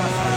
Gracias.